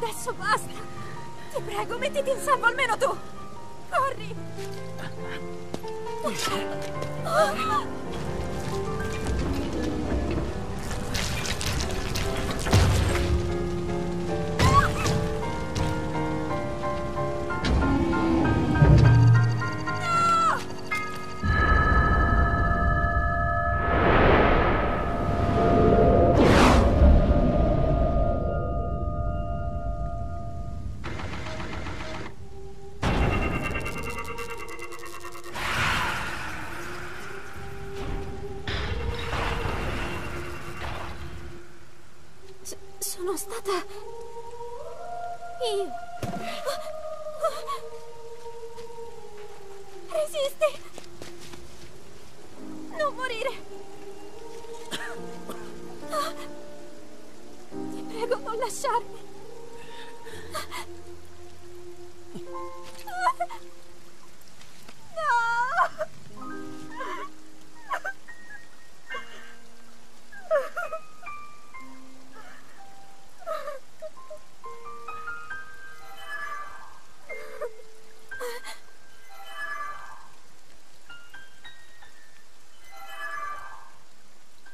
Basta! Ti prego, mettiti in salvo almeno tu! Corri! S- sono stata... Io. Resisti! Non morire! Ti prego, non lasciarmi!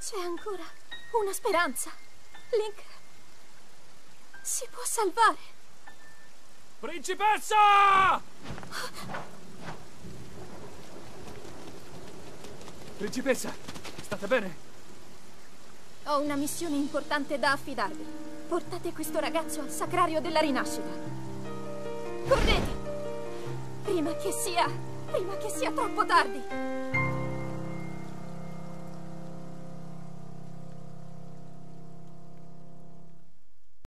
C'è ancora una speranza. Link si può salvare. Principessa! Principessa, state bene? Ho una missione importante da affidarvi. Portate questo ragazzo al sacrario della rinascita. Correte! Prima che sia... prima che sia troppo tardi.